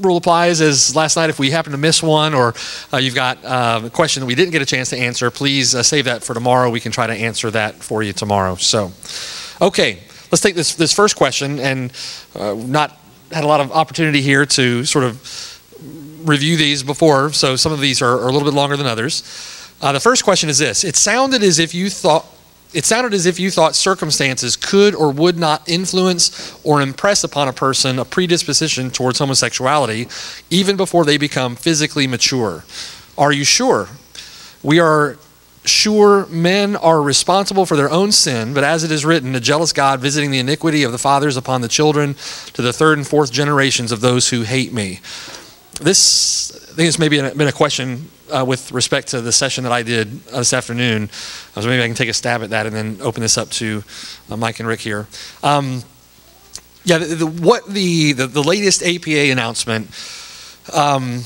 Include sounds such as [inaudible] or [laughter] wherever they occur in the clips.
rule applies as last night. If we happen to miss one or uh, you've got uh, a question that we didn't get a chance to answer, please uh, save that for tomorrow. We can try to answer that for you tomorrow. So, okay, let's take this, this first question and uh, not had a lot of opportunity here to sort of review these before, so some of these are, are a little bit longer than others. Uh, the first question is this It sounded as if you thought it sounded as if you thought circumstances could or would not influence or impress upon a person a predisposition towards homosexuality even before they become physically mature. Are you sure? We are sure men are responsible for their own sin, but as it is written, a jealous God visiting the iniquity of the fathers upon the children to the third and fourth generations of those who hate me. This, I think, has maybe been a question uh, with respect to the session that I did uh, this afternoon. So maybe I can take a stab at that and then open this up to uh, Mike and Rick here. Um, yeah, the, the, what the, the, the latest APA announcement um,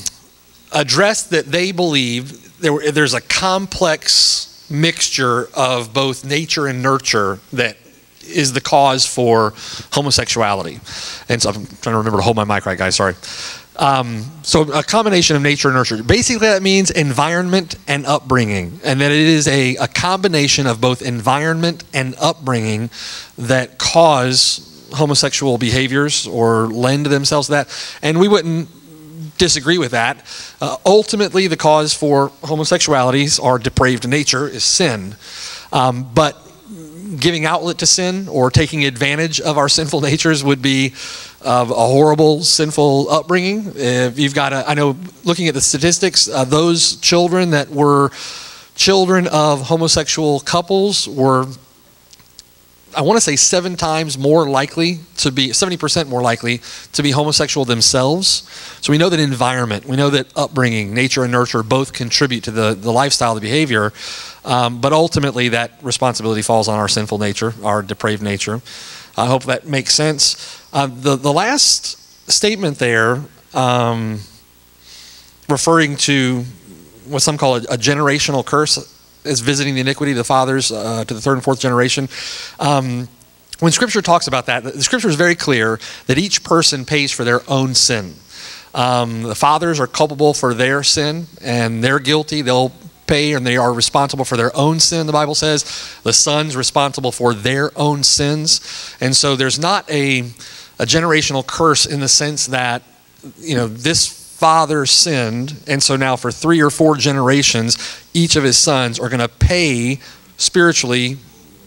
addressed that they believe there, there's a complex mixture of both nature and nurture that is the cause for homosexuality. And so I'm trying to remember to hold my mic right, guys. Sorry. Um, so a combination of nature and nurture. Basically, that means environment and upbringing, and that it is a, a combination of both environment and upbringing that cause homosexual behaviors or lend themselves to that. And we wouldn't disagree with that. Uh, ultimately, the cause for homosexualities or depraved nature is sin. Um, but giving outlet to sin or taking advantage of our sinful [laughs] natures would be of a horrible, sinful upbringing. If you've got, a, I know, looking at the statistics, uh, those children that were children of homosexual couples were, I want to say, seven times more likely to be, 70% more likely to be homosexual themselves. So we know that environment, we know that upbringing, nature and nurture both contribute to the, the lifestyle, the behavior. Um, but ultimately, that responsibility falls on our sinful nature, our depraved nature. I hope that makes sense. Uh, the, the last statement there, um, referring to what some call a, a, generational curse, is visiting the iniquity of the fathers uh, to the third and fourth generation. Um, when Scripture talks about that, the Scripture is very clear that each person pays for their own sin. Um, the fathers are culpable for their sin and they're guilty. They'll pay and they are responsible for their own sin, the Bible says. The son's responsible for their own sins. And so there's not a a generational curse in the sense that, you know, this father sinned, and so now for three or four generations, each of his sons are going to pay spiritually,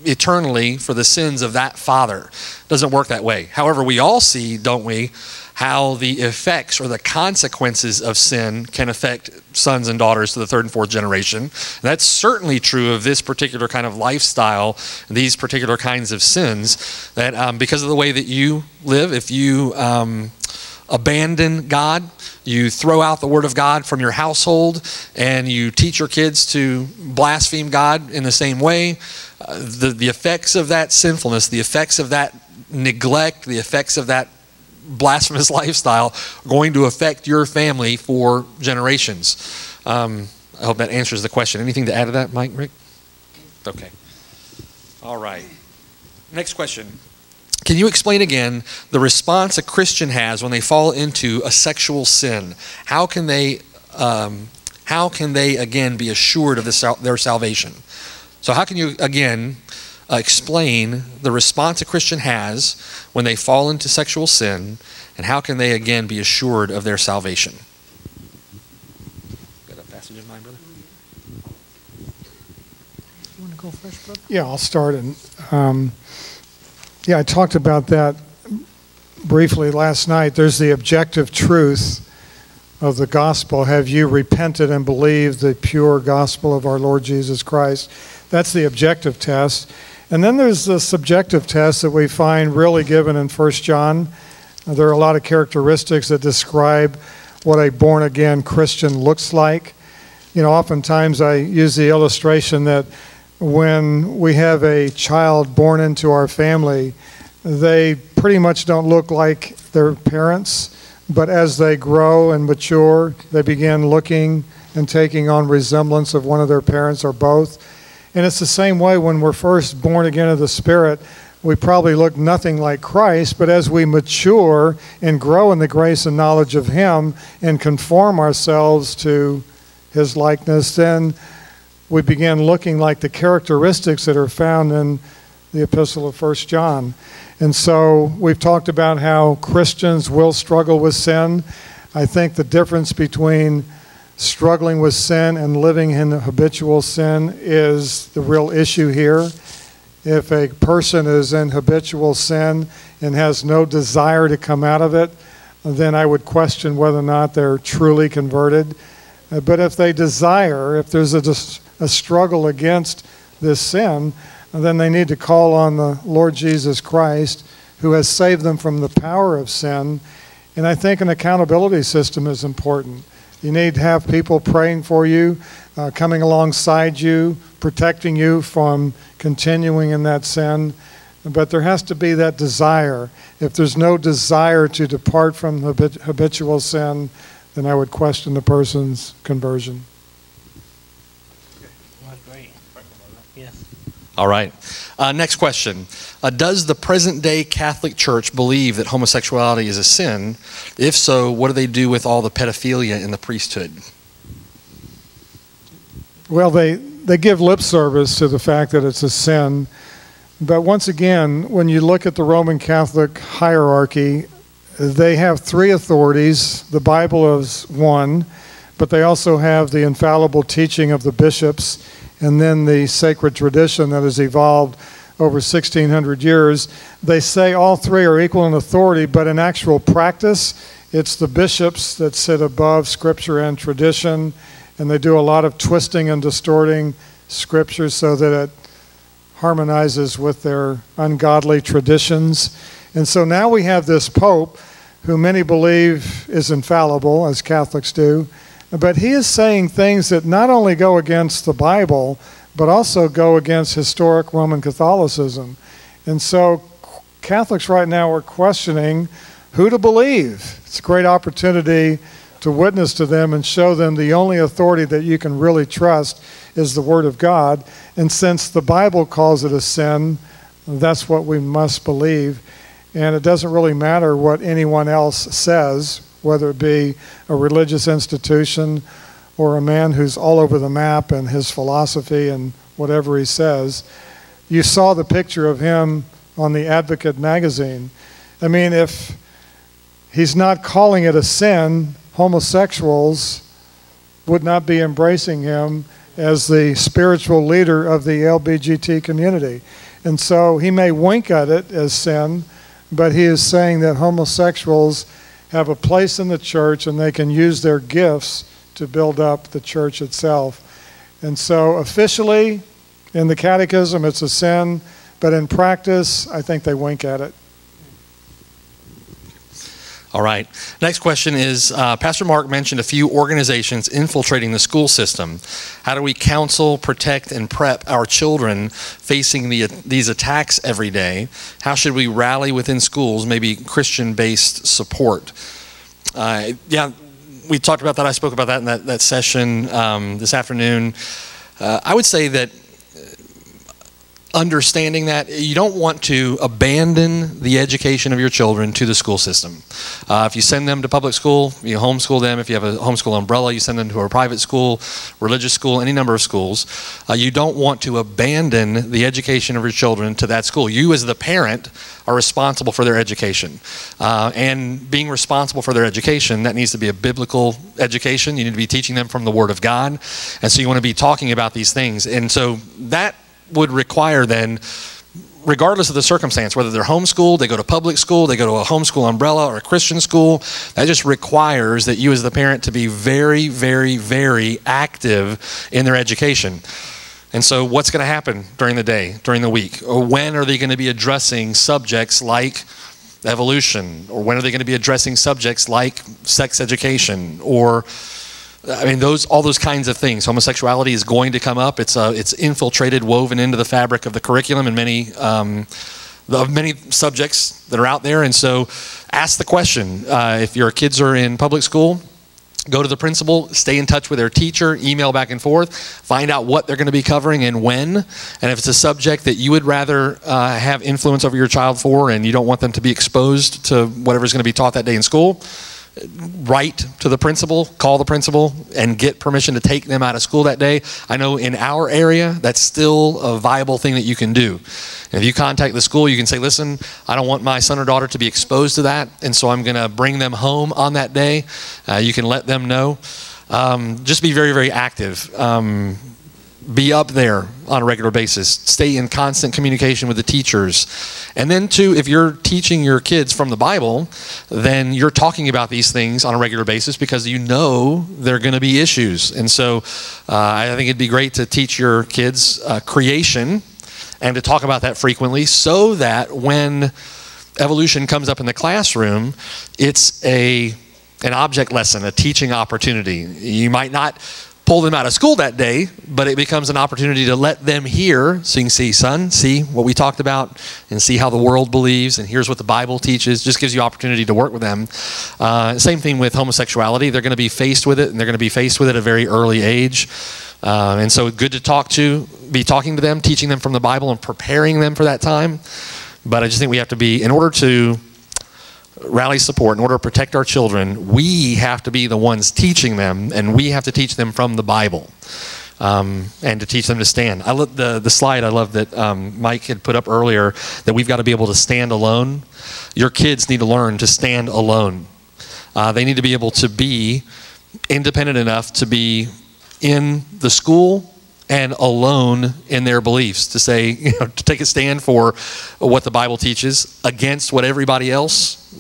eternally for the sins of that father. Doesn't work that way. However, we all see, don't we, how the effects or the consequences of sin can affect sons and daughters to the third and fourth generation. And that's certainly true of this particular kind of lifestyle, these particular kinds of sins, that um, because of the way that you live, if you um, abandon God, you throw out the word of God from your household, and you teach your kids to blaspheme God in the same way, uh, the, the effects of that sinfulness, the effects of that neglect, the effects of that blasphemous [laughs] lifestyle are going to affect your family for generations. Um, I hope that answers the question. Anything to add to that, Mike, Rick? Okay. All right. Next question. Can you explain again the response a Christian has when they fall into a sexual sin? How can they, um, how can they again be assured of this, their salvation? So, how can you again uh, explain the response a Christian has when they fall into sexual sin, and how can they again be assured of their salvation? Got a passage in mind, brother? You want to go first, brother? Yeah, I'll start. And um, yeah, I talked about that briefly last night. There's the objective truth of the gospel. Have you repented and believed the pure gospel of our Lord Jesus Christ? That's the objective test. And then there's the subjective test that we find really given in 1 John. There are a lot of characteristics that describe what a born again Christian looks like. You know, oftentimes I use the illustration that when we have a child born into our family, they pretty much don't look like their parents, but as they grow and mature, they begin looking and taking on resemblance of one of their parents or both. And it's the same way when we're first born again of the Spirit. we probably look nothing like Christ, but as we mature and grow in the grace and knowledge of Him and conform ourselves to His likeness, then we begin looking like the characteristics that are found in the epistle of 1 John. And so we've talked about how Christians will struggle with sin. I think the difference between struggling with sin and living in habitual sin is the real issue here. If a person is in habitual sin and has no desire to come out of it, then I would question whether or not they're truly converted. Uh, but if they desire, if there's a, a struggle against this sin, then they need to call on the Lord Jesus Christ, who has saved them from the power of sin. And I think an accountability system is important. You need to have people praying for you, uh, coming alongside you, protecting you from continuing in that sin. But there has to be that desire. If there's no desire to depart from habitual sin, then I would question the person's conversion. All right. Uh, next question. Uh, does the present day Catholic Church believe that homosexuality is a sin? If so, what do they do with all the pedophilia in the priesthood? Well, they, they give lip service to the fact that it's a sin. But once again, when you look at the Roman Catholic hierarchy, they have three authorities. The Bible is one, but they also have the infallible teaching of the bishops and then the sacred tradition that has evolved over 1600 years. They say all three are equal in authority, but in actual practice, it's the bishops that sit above scripture and tradition, and they do a lot of twisting and distorting scripture so that it harmonizes with their ungodly traditions. And so now we have this pope who many believe is infallible, as Catholics do, but he is saying things that not only go against the Bible, but also go against historic Roman Catholicism. And so Catholics right now are questioning who to believe. It's a great opportunity to witness to them and show them the only authority that you can really trust is the Word of God. And since the Bible calls it a sin, that's what we must believe. And it doesn't really matter what anyone else says whether it be a religious institution or a man who's all over the map and his philosophy and whatever he says. You saw the picture of him on the Advocate magazine. I mean, if he's not calling it a sin, homosexuals would not be embracing him as the spiritual leader of the LBGT community. And so he may wink at it as sin, but he is saying that homosexuals have a place in the church and they can use their gifts to build up the church itself. And so, officially, in the catechism, it's a sin, but in practice, I think they wink at it. All right. Next question is uh, Pastor Mark mentioned a few organizations infiltrating the school system. How do we counsel, protect, and prep our children facing the, these attacks every day? How should we rally within schools, maybe Christian based support? Uh, yeah, we talked about that. I spoke about that in that, that session um, this afternoon. Uh, I would say that understanding that you don't want to abandon the education of your children to the school system. Uh, if you send them to public school, you homeschool them. If you have a homeschool umbrella, you send them to a private school, religious school, any number of schools. Uh, you don't want to abandon the education of your children to that school. You, as the parent, are responsible for their education. Uh, and being responsible for their education, that needs to be a biblical education. You need to be teaching them from the Word of God. And so you want to be talking about these things. And so that would require then regardless of the circumstance, whether they're homeschooled, they go to public school, they go to a homeschool umbrella or a Christian school, that just requires that you as the parent to be very, very, very active in their education. And so, what's going to happen during the day, during the week? Or when are they going to be addressing subjects like evolution? Or when are they going to be addressing subjects like sex education or I mean, those all those kinds of things. Homosexuality is going to come up. It's uh, it's infiltrated, woven into the fabric of the curriculum in many um, of many subjects that are out there. And so, ask the question: uh, if your kids are in public school, go to the principal, stay in touch with their teacher, email back and forth, find out what they're going to be covering and when. And if it's a subject that you would rather uh, have influence over your child for and you don't want them to be exposed to whatever's going to be taught that day in school, write to the principal, call the principal, and get permission to take them out of school that day. I know in our area, that's still a viable thing that you can do. And if you contact the school, you can say, listen, I don't want my son or daughter to be exposed to that, and so I'm going to bring them home on that day. Uh, you can let them know. Um, just be very, very active. Um, be up there on a regular basis. Stay in constant communication with the teachers. And then, too, if you're teaching your kids from the Bible, then you're talking about these things on a regular basis because you know there are going to be issues. And so uh, I think it'd be great to teach your kids uh, creation and to talk about that frequently so that when evolution comes up in the classroom, it's a an object lesson, a teaching opportunity. You might not pull them out of school that day, but it becomes an opportunity to let them hear. So you can see, son, see what we talked about and see how the world believes, and here's what the Bible teaches. Just gives you opportunity to work with them. Uh, same thing with homosexuality. They're going to be faced with it, and they're going to be faced with it at a very early age. Uh, and so good to talk to, be talking to them, teaching them from the Bible, and preparing them for that time. But I just think we have to be, in order to rally support, in order to protect our children, we have to be the ones teaching them, and we have to teach them from the Bible. Um, and to teach them to stand. I love the the slide I love that um, Mike had put up earlier that we've got to be able to stand alone. Your kids need to learn to stand alone. Uh, they need to be able to be independent enough to be in the school and alone in their beliefs to say, [laughs] you know, to take a stand for what the Bible teaches against what everybody else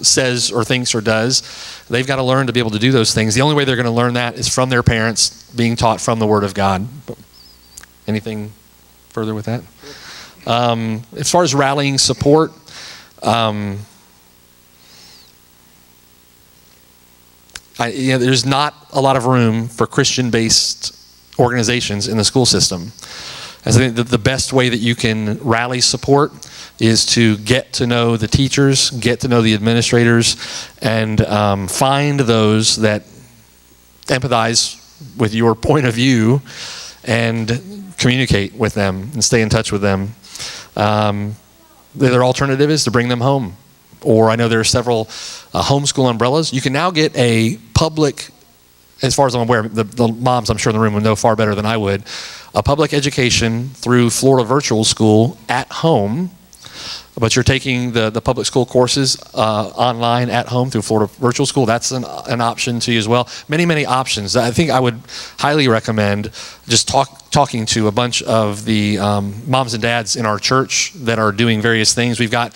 says or thinks or does. They've got to learn to be able to do those things. The only way they're going to learn that is from their parents, being taught from the Word of God. Anything further with that? Um, as far as rallying support, um, I, you know, there's not a lot of room for Christian based organizations in the school system. I think that the best way that you can rally support is to get to know the teachers, get to know the administrators, and um, find those that empathize with your point of view and communicate with them and stay in touch with them. Um, the other alternative is to bring them home. Or I know there are several uh, homeschool umbrellas. You can now get a public, as far as I'm aware, the, the moms I'm sure in the room would know far better than I would, a public education through Florida Virtual School at home but you're taking the, the public school courses uh, online at home through Florida Virtual School, that's an, an option to you as well. Many, many options. I think I would highly recommend just talk, talking to a bunch of the um, moms and dads in our church that are doing various things. We've got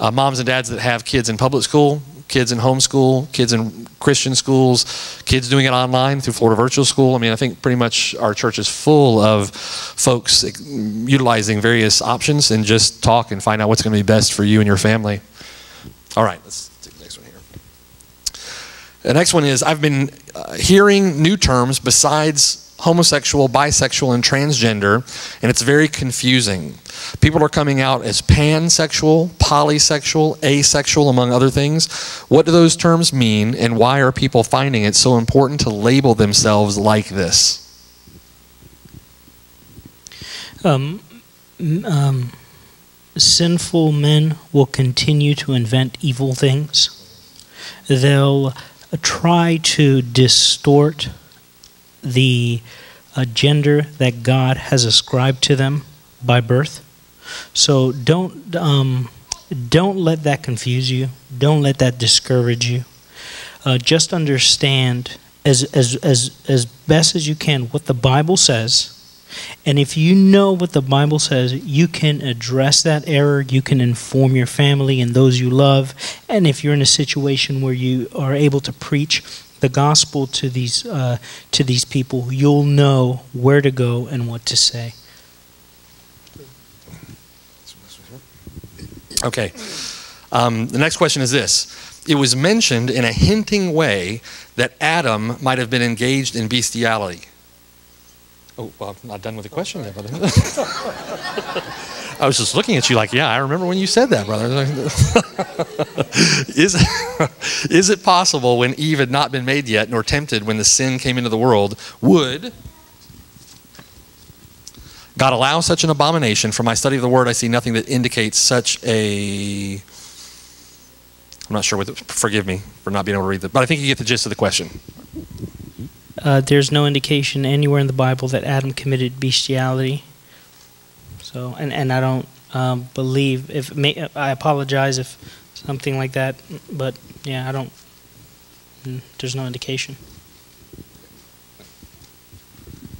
uh, moms and dads that have kids in public school kids in homeschool, kids in Christian schools, kids doing it online through Florida Virtual School. I mean, I think pretty much our church is full of folks utilizing various options and just talk and find out what's going to be best for you and your family. All right, let's take the next one here. The next one is I've been uh, hearing new terms besides homosexual, bisexual, and transgender, and it's very confusing. People are coming out as pansexual, polysexual, asexual, among other things. What do those terms mean, and why are people finding it so important to label themselves like this? Um, um, sinful men will continue to invent evil things. They'll try to distort the uh, gender that God has ascribed to them by birth. So don't um, don't let that confuse you. Don't let that discourage you. Uh, just understand as as as as best as you can what the Bible says. And if you know what the Bible says, you can address that error. You can inform your family and those you love. And if you're in a situation where you are able to preach the gospel to these uh, to these people, you'll know where to go and what to say. Okay. Um, the next question is this. It was mentioned in a hinting way that Adam might have been engaged in bestiality. Oh, well, I'm not done with the question yet, brother. [laughs] I was just looking at you like, yeah, I remember when you said that, brother. [laughs] is, [laughs] is it possible when Eve had not been made yet, nor tempted when the sin came into the world, would God allow such an abomination? From my study of the word, I see nothing that indicates such a. I'm not sure what. The, forgive me for not being able to read that, but I think you get the gist of the question. Uh, there's no indication anywhere in the Bible that Adam committed bestiality. So, and, and I don't um, believe if may, I apologize if something like that, but yeah, I don't. mm, There's no indication.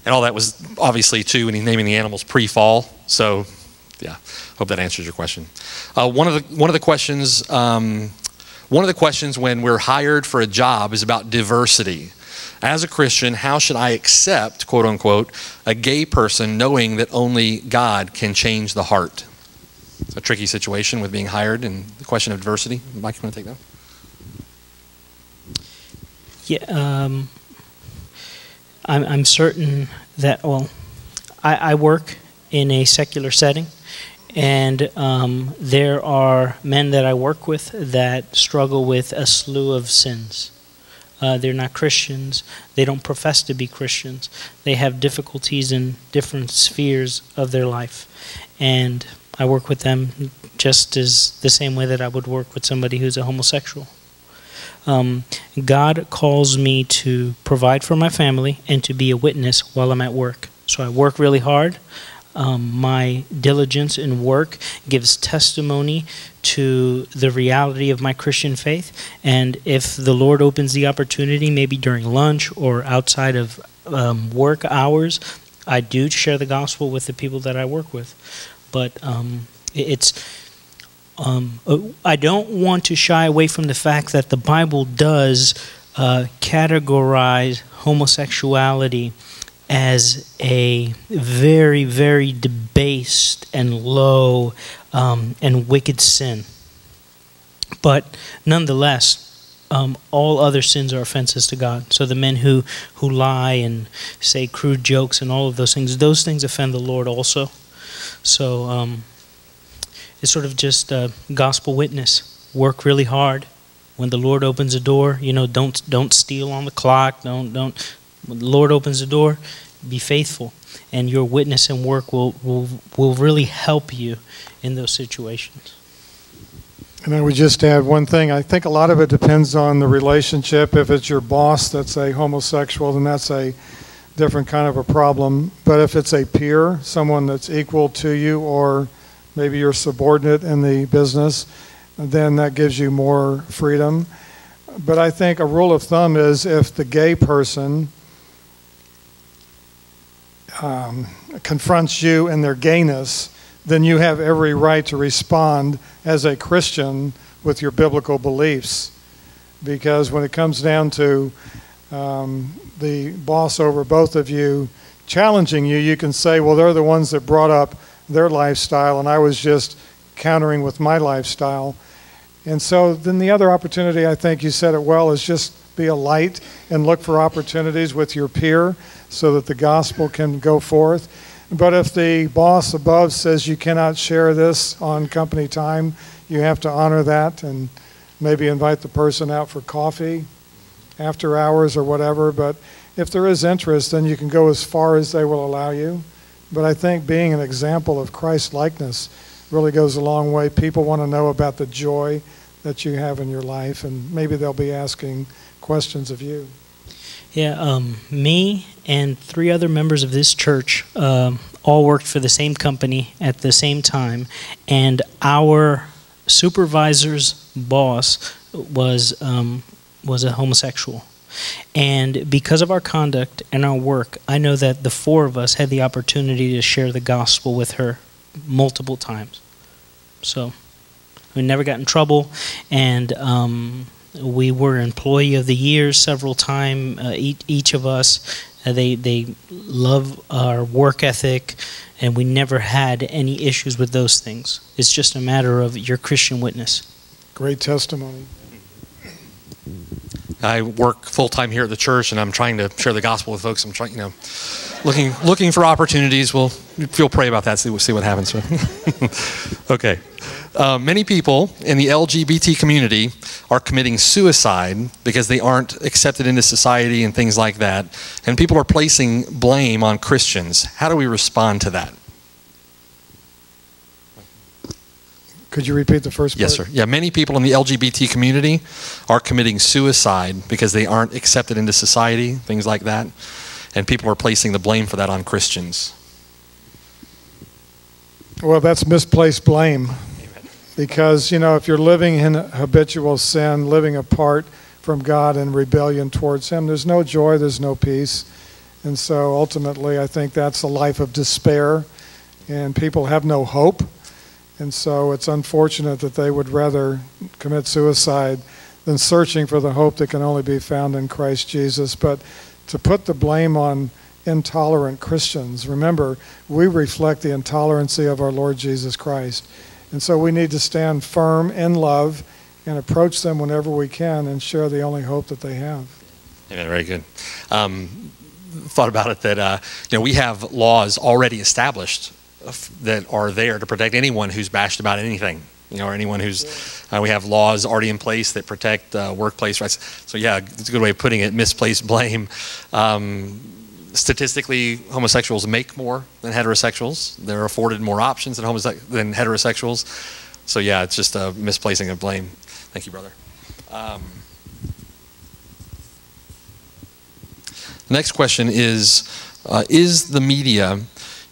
And all that was obviously too when he's naming the animals pre-fall. So, yeah, hope that answers your question. Uh, one of the one of the questions um, one of the questions when we're hired for a job is about diversity. As a Christian, how should I accept, quote unquote, a gay person knowing that only God can change the heart? It's a tricky situation with being hired and the question of diversity. Mike, you want to take that? Yeah, um, I'm, I'm certain that, well, I, I work in a secular setting, and um, there are men that I work with that struggle with a slew of sins. Uh, they're not Christians. They don't profess to be Christians. They have difficulties in different spheres of their life. And I work with them just as the same way that I would work with somebody who's a homosexual. Um, God calls me to provide for my family and to be a witness while I'm at work. So I work really hard. Um, my diligence in work gives testimony to the reality of my Christian faith. And if the Lord opens the opportunity, maybe during lunch or outside of um, work hours, I do share the gospel with the people that I work with. But um, it's um, uh, I don't want to shy away from the fact that the Bible does uh, categorize homosexuality as a very, very debased and low um, and wicked sin. But nonetheless, um, all other sins are offenses to God. So the men who, who lie and say crude jokes and all of those things, those things offend the Lord also. So um, it's sort of just a gospel witness. Work really hard. When the Lord opens a door, you know, don't don't steal on the clock. Don't don't. When the Lord opens the door, be faithful, and your witness and work will will will really help you in those situations. And I would just add one thing. I think a lot of it depends on the relationship. If it's your boss that's a homosexual, then that's a different kind of a problem. But if it's a peer, someone that's equal to you, or maybe your subordinate in the business, then that gives you more freedom. But I think a rule of thumb is if the gay person um, confronts you in their gayness, then you have every right to respond as a Christian with your biblical beliefs. Because when it comes down to um, the boss over both of you challenging you, you can say, well, they're the ones that brought up their lifestyle, and I was just countering with my lifestyle. And so then the other opportunity, I think you said it well, is just be a light and look for opportunities with your peer so that the gospel can go forth. But if the boss above says you cannot share this on company time, you have to honor that and maybe invite the person out for coffee after hours or whatever. But if there is interest, then you can go as far as they will allow you. But I think being an example of Christ likeness really goes a long way. People want to know about the joy that you have in your life, and maybe they'll be asking questions of you. Yeah, um, me and three other members of this church um, all worked for the same company at the same time, and our supervisor's boss was um, was a homosexual. And because of our conduct and our work, I know that the four of us had the opportunity to share the gospel with her multiple times. So we never got in trouble, and um, we were employee of the year several times. Uh, each, each of us, uh, they they love our work ethic, and we never had any issues with those things. It's just a matter of your Christian witness. Great testimony. I work full time here at the church, and I'm trying to share the gospel with folks. I'm trying, you know, looking looking for opportunities. We'll feel pray about that. See see what happens. [laughs] okay. Uh, many people in the LGBT community are committing suicide because they aren't accepted into society and things like that, and people are placing blame on Christians. How do we respond to that? Could you repeat the first part? Yes, sir. Yeah, many people in the LGBT community are committing suicide because they aren't accepted into society, things like that. And people are placing the blame for that on Christians. Well, that's misplaced blame. Because, you know, if you're living in habitual sin, living apart from God and rebellion towards Him, there's no joy, there's no peace. And so ultimately, I think that's a life of despair, and people have no hope. And so it's unfortunate that they would rather commit suicide than searching for the hope that can only be found in Christ Jesus. But to put the blame on intolerant Christians, remember, we reflect the intolerancy of our Lord Jesus Christ. And so we need to stand firm in love and approach them whenever we can and share the only hope that they have. Amen. Very good. Um, thought about it that uh, you know we have laws already established that are there to protect anyone who's bashed about anything you know, or anyone who's, uh, we have laws already in place that protect uh, workplace rights. So yeah, it's a good way of putting it, misplaced blame. Um, statistically, homosexuals make more than heterosexuals. They're afforded more options than, than heterosexuals. So yeah, it's just a misplacing of blame. Thank you, brother. Um, the next question is, uh, is the media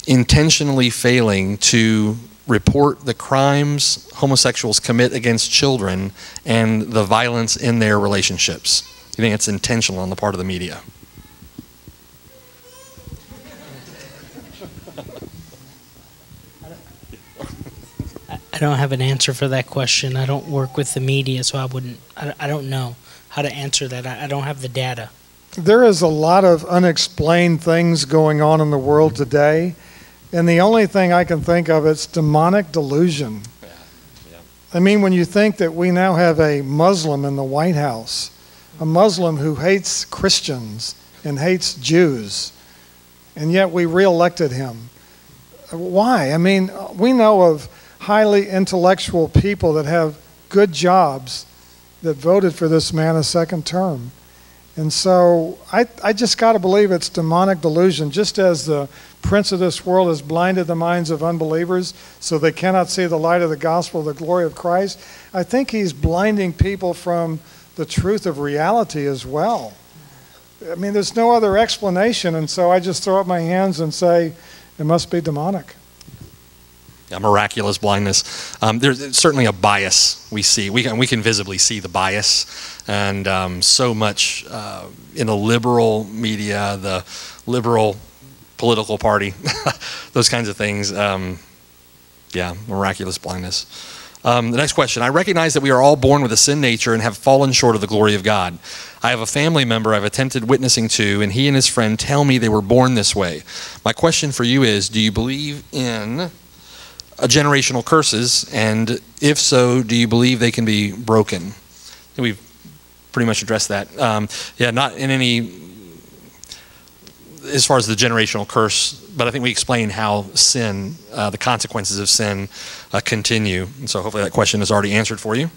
intentionally failing to report the crimes homosexuals commit against children and the violence in their relationships? You think it's intentional on the part of the media? I don't have an answer for that question. I don't work with the media, so I wouldn't, I, I don't know how to answer that. I, I don't have the data. There is a lot of unexplained things going on in the world today and the only thing I can think of is demonic delusion. Yeah. Yeah. I mean, when you think that we now have a Muslim in the White House, a Muslim who hates Christians and hates Jews, and yet we reelected him. Why? I mean, we know of highly intellectual people that have good jobs that voted for this man a second term. And so I, I just got to believe it's demonic delusion, just as the prince of this world has blinded the minds of unbelievers so they cannot see the light of the gospel, the glory of Christ. I think he's blinding people from the truth of reality as well. I mean, there's no other explanation, and so I just throw up my hands and say, it must be demonic. Yeah, miraculous blindness. Um, there's certainly a bias we see. We can, we can visibly see the bias, and um, so much uh, in the liberal media, the liberal political party, [laughs] those kinds of things. Um, yeah, miraculous blindness. Um, the next question I recognize that we are all born with a sin nature and have fallen short of the glory of God. I have a family member I've attempted witnessing to, and he and his friend tell me they were born this way. My question for you is Do you believe in generational curses? And if so, do you believe they can be broken? We've pretty much addressed that. Um, yeah, not in any as far as the generational curse, but I think we explain how sin, uh, the consequences of sin, uh, continue. And so hopefully that question is already answered for you.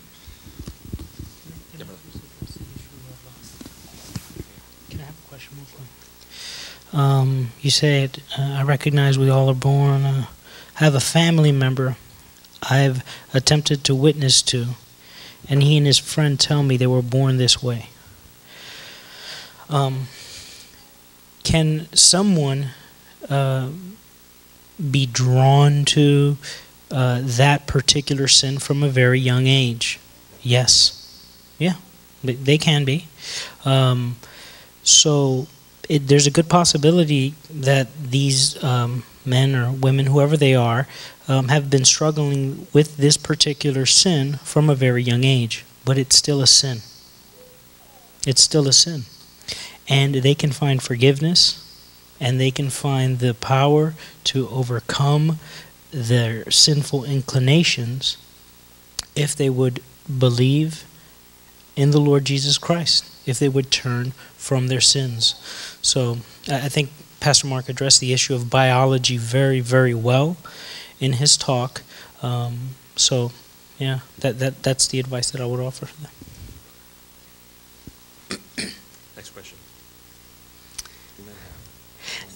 A Um, you said, uh, I recognize we all are born. Uh, have a family member I've attempted to witness to, and he and his friend tell me they were born this way. Um, can someone uh, be drawn to uh, that particular sin from a very young age? Yes. Yeah, they can be. Um, so it, there's a good possibility that these um, men or women, whoever they are, um, have been struggling with this particular sin from a very young age. But it's still a sin. It's still a sin and they can find forgiveness and they can find the power to overcome their sinful inclinations if they would believe in the Lord Jesus Christ if they would turn from their sins. So I think Pastor Mark addressed the issue of biology very, very well in his talk. Um, so, yeah, that, that, that's the advice that I would offer for [coughs] them. Next question.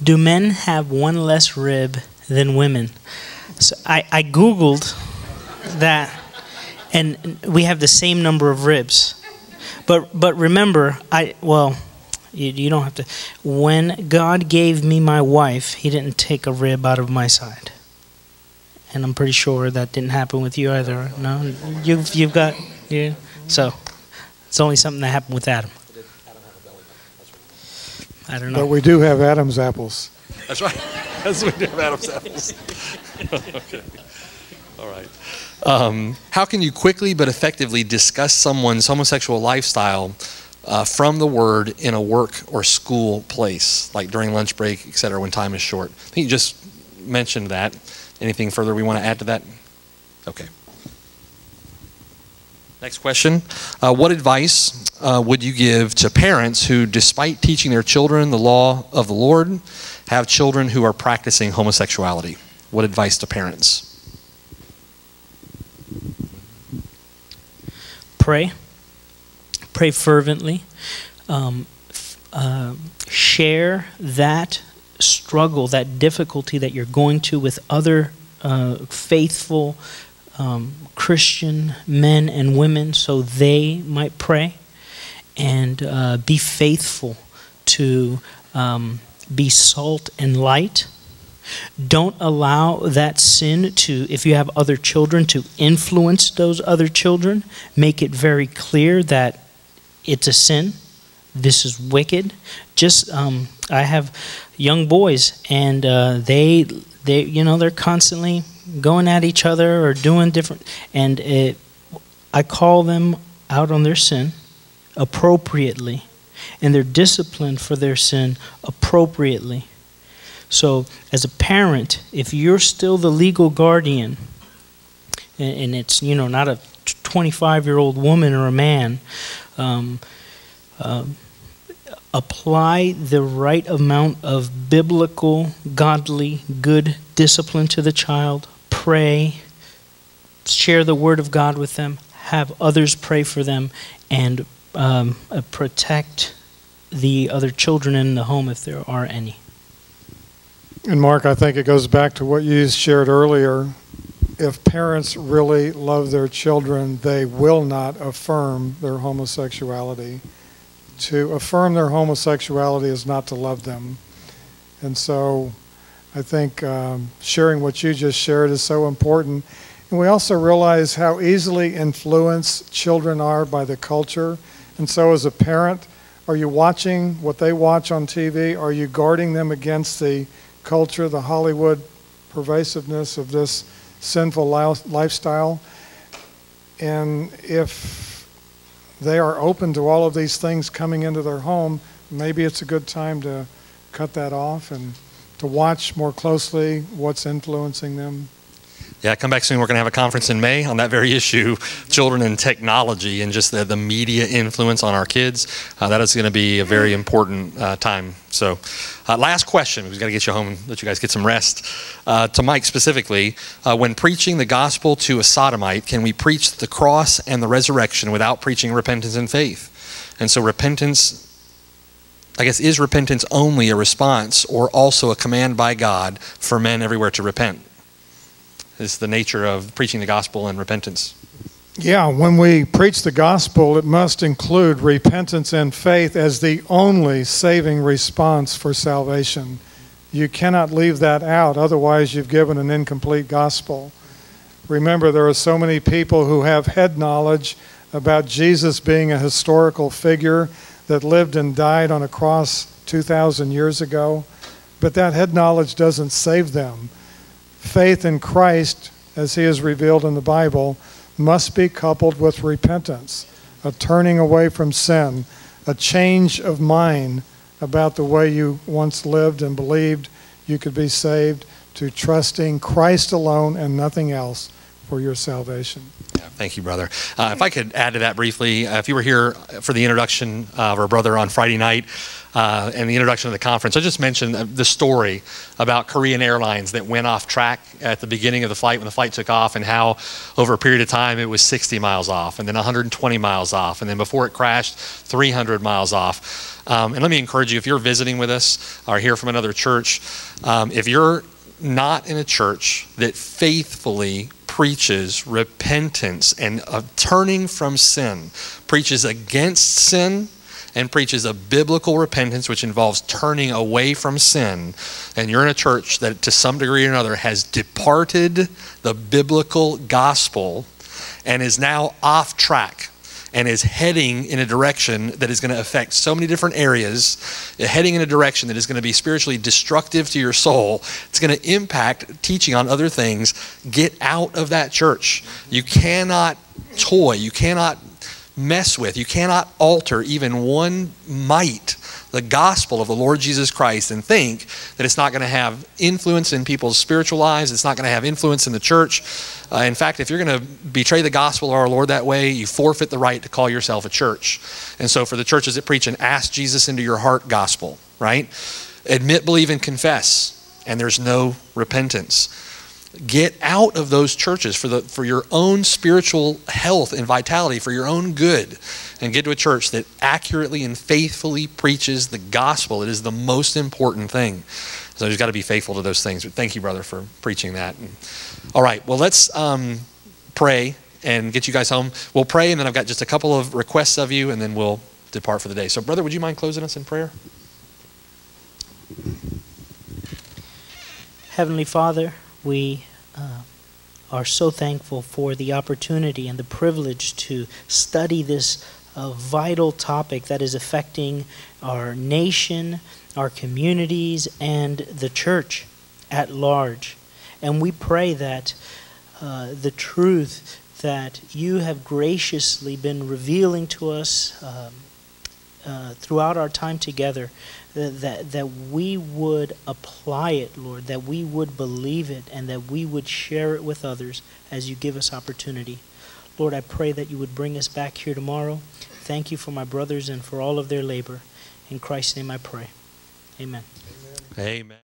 Do men have one less rib than women? So I, I Googled that, and we have the same number of ribs. But, but remember, I, well, you, you don't have to. When God gave me my wife, He didn't take a rib out of my side. And I'm pretty sure that didn't happen with you either. No, you've you've got yeah. So it's only something that happened with Adam. I don't know. But we do have Adam's apples. That's right. [laughs] That's what we do have Adam's apples. [laughs] okay. All right. Um, how can you quickly but effectively discuss someone's homosexual lifestyle uh, from the word in a work or school place, like during lunch break, et cetera, when time is short? I think you just mentioned that. Anything further we want to add to that? Okay. Next question. Uh, what advice uh, would you give to parents who, despite teaching their children the law of the Lord, have children who are practicing homosexuality? What advice to parents? Pray. Pray fervently. Um, uh, share that struggle, that difficulty that you're going to with other uh, faithful um, Christian men and women so they might pray and uh, be faithful to um, be salt and light. Don't allow that sin to, if you have other children, to influence those other children. Make it very clear that it's a sin. This is wicked. Just, um, I have young boys, and uh, they, they, you know, they're constantly going at each other or doing different, and it, I call them out on their sin appropriately, and they're disciplined for their sin appropriately. So, as a parent, if you're still the legal guardian, and, and it's you know not a 25 year old woman or a man, um, uh, apply the right amount of biblical, godly, good discipline to the child pray, share the word of God with them, have others pray for them, and um, uh, protect the other children in the home if there are any. And Mark, I think it goes back to what you shared earlier. If parents really love their children, they will not affirm their homosexuality. To affirm their homosexuality is not to love them. And so I think um, sharing what you just shared is so important. And we also realize how easily influenced children are by the culture. And so, as a parent, are you watching what they watch on TV? Are you guarding them against the culture, the Hollywood pervasiveness of this sinful lifestyle? And if they are open to all of these things coming into their home, maybe it's a good time to cut that off and to watch more closely what's influencing them? Yeah, come back soon. We're going to have a conference in May on that very issue children and technology and just the, the media influence on our kids. Uh, that is going to be a very important uh, time. So, uh, last question. We've got to get you home, let you guys get some rest. Uh, to Mike specifically, uh, when preaching the gospel to a sodomite, can we preach the cross and the resurrection without preaching repentance and faith? And so, repentance I guess, is repentance only a response or also a command by God for men everywhere to repent? Is the nature of preaching the gospel and repentance. Yeah, when we preach the gospel, it must include repentance and faith as the only saving response for salvation. You cannot leave that out, otherwise, you've given an incomplete gospel. Remember, there are so many people who have head knowledge about Jesus being a historical figure that lived and died on a cross 2,000 years ago, but that head knowledge doesn't save them. Faith in Christ, as he is revealed in the Bible, must be coupled with repentance, a turning away from sin, a change of mind about the way you once lived and believed you could be saved, to trusting Christ alone and nothing else for your salvation. Thank you, brother. Uh, if I could add to that briefly, uh, if you were here for the introduction of our brother on Friday night uh, and the introduction of the conference, I just mentioned uh, the story about Korean Airlines that went off track at the beginning of the flight when the flight took off, and how over a period of time it was 60 miles off, and then 120 miles off, and then before it crashed, 300 miles off. Um, and let me encourage you if you're visiting with us or here from another church, um, if you're not in a church that faithfully preaches repentance and of turning from sin, preaches against sin, and preaches a biblical repentance, which involves turning away from sin, and you're in a church that to some degree or another has departed the biblical gospel and is now off track and is heading in a direction that is going to affect so many different areas, heading in a direction that is going to be spiritually destructive to your soul. It's going to impact teaching on other things. Get out of that church. You cannot toy, you cannot mess with, you cannot alter even one mite the gospel of the Lord Jesus Christ and think that it's not going to have influence in people's spiritual lives, it's not going to have influence in the church. Uh, in fact, if you're going to betray the gospel of our Lord that way, you forfeit the right to call yourself a church. And so, for the churches that preach an ask Jesus into your heart gospel, right? Admit, believe, and confess, and there's no repentance get out of those churches for the for your own spiritual health and vitality for your own good and get to a church that accurately and faithfully preaches the gospel. It is the most important thing. So you've got to be faithful to those things. But thank you brother for preaching that. All right. Well let's um, pray and get you guys home. We'll pray and then i've got just a couple of requests of you and then we'll depart for the day. So brother would you mind closing us in prayer? Heavenly Father, we uh, are so thankful for the opportunity and the privilege to study this uh, vital topic that is affecting our nation, our communities, and the church at large. And we pray that uh, the truth that you have graciously been revealing to us um, uh, throughout our time together that, that we would apply it, Lord, that we would believe it, and that we would share it with others as you give us opportunity. Lord, I pray that you would bring us back here tomorrow. Thank you for my brothers and for all of their labor. In Christ's name I pray. Amen. Amen. Amen.